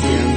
Gracias.